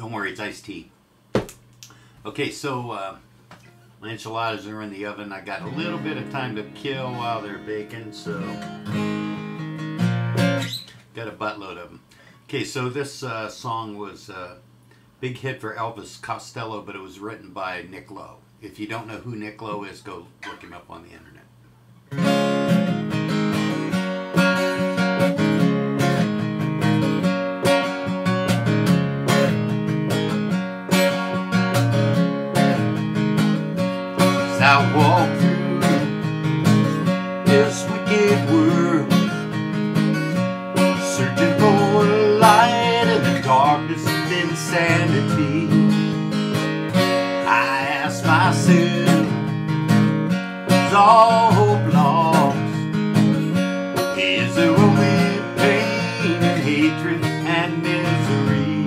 Don't worry, it's iced tea. Okay, so uh, my enchiladas are in the oven. I got a little bit of time to kill while they're baking, so got a buttload of them. Okay, so this uh, song was a big hit for Elvis Costello, but it was written by Nick Lowe. If you don't know who Nick Lowe is, go look him up on the internet. I walk through this wicked world, searching for a light in the darkness of insanity. I ask myself, is all hope lost? Is there only pain and hatred and misery?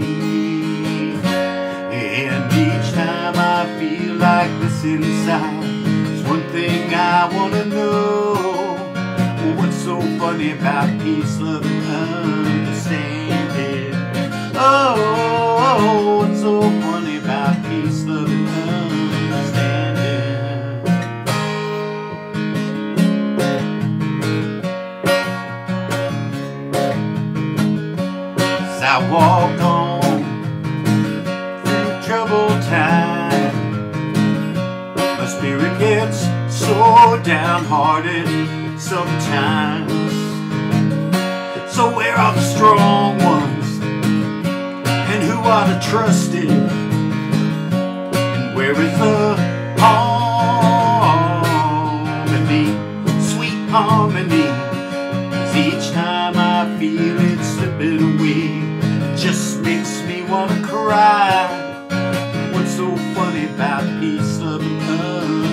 And each time I feel like this inside, thing I wanna know. What's so funny about peace, love, and understanding? Oh, what's so funny about peace, love, and understanding? As I walk on through troubled time, downhearted sometimes. So where are the strong ones? And who are the trusted? And where is the harmony, sweet harmony? 'Cause each time I feel it slipping away, it just makes me wanna cry. What's so funny about peace, love, and understanding?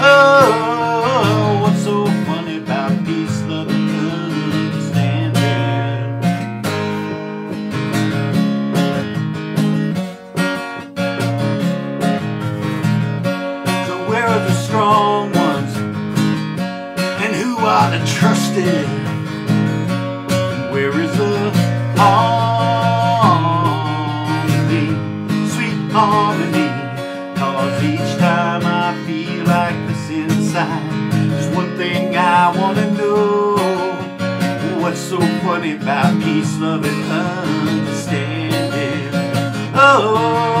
Oh, what's so funny about peace, love, and understanding? So where are the strong ones? And who are the trusted? Where is the harmony, sweet harmony? Cause each I wanna know. What's so funny about peace, love, and understanding? Oh,